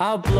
I'll blow